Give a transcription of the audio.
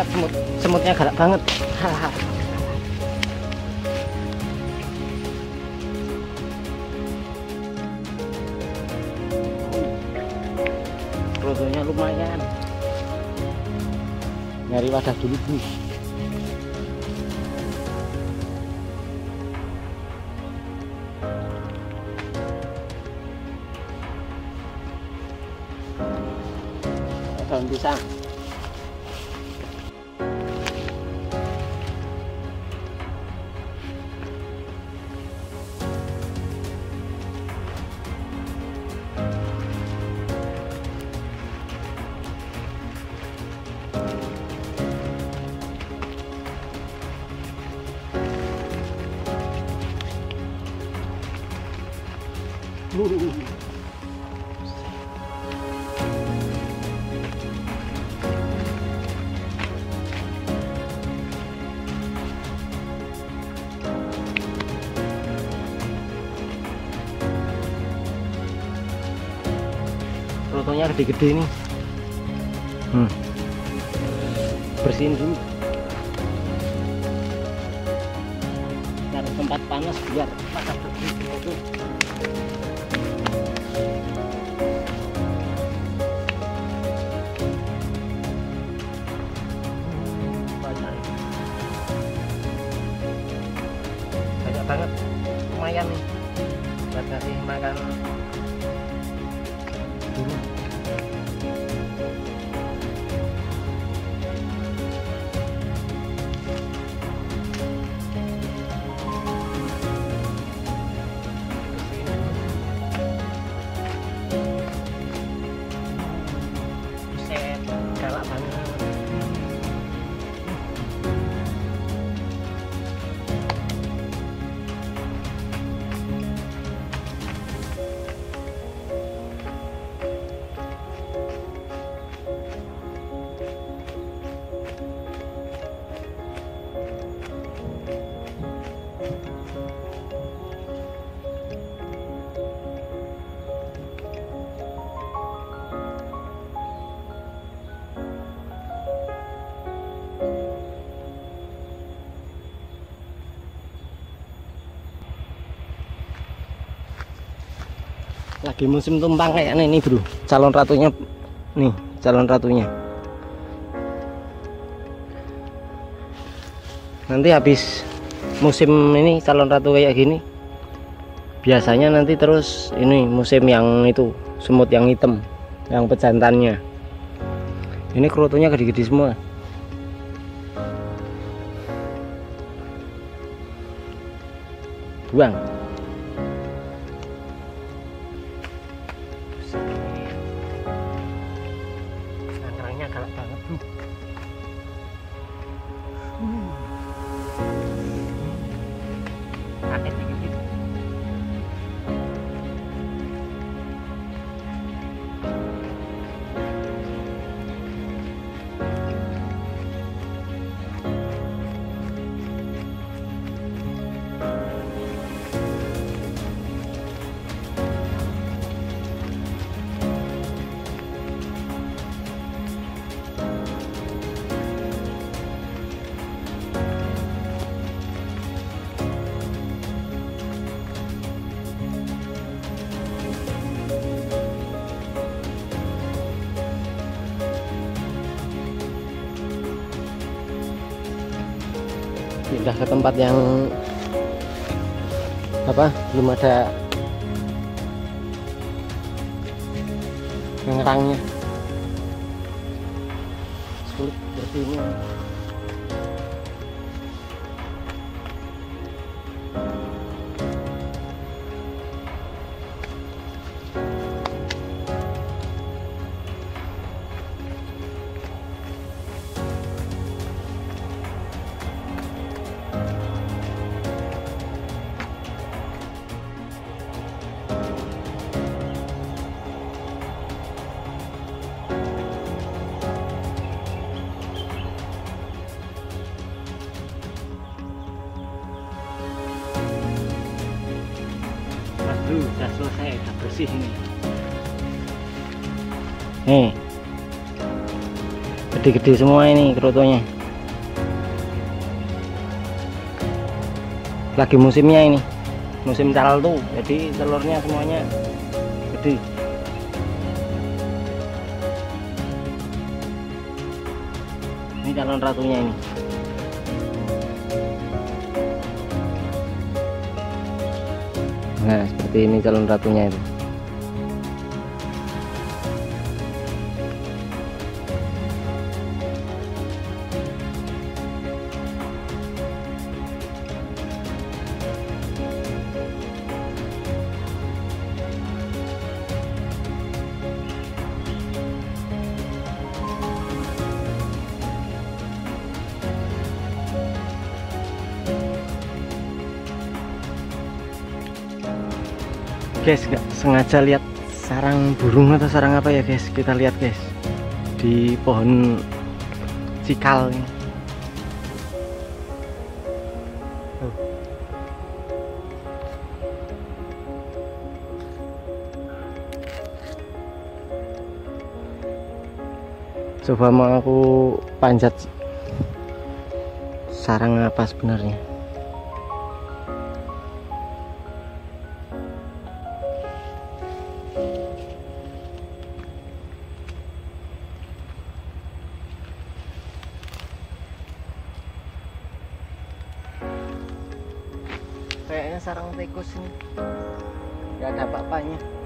Buset, semut semutnya galak banget. Rodonya lumayan. Nyari wadah dulu bus daun pisang rotonya gede-gede nih hmm. bersihin dulu. Cari tempat panas biar pada bersih itu. Banyak banyak banget. Lumayan nih. Buat ngasih makan lagi musim tumpang kayaknya ini bro. Calon ratunya nih calon ratunya. Nanti habis musim ini calon ratu kayak gini biasanya nanti terus ini musim yang itu semut yang hitam yang pejantannya. Ini kerutunya gede-gede semua. Buang Tangerangnya galak pindah ke tempat yang apa belum ada ngerangnya sulit bersihnya eh udah bersih ini. Nih. Gede-gede semua ini kerotonya. Lagi musimnya ini. Musim calal tuh jadi telurnya semuanya gede. Ini calon ratunya ini nah seperti ini calon ratunya itu guys nggak sengaja lihat sarang burung atau sarang apa ya guys? Kita lihat guys di pohon cikal ini. Coba mau aku panjat sarang apa sebenarnya kayaknya sarang tikus ini. Nggak ada apa-apanya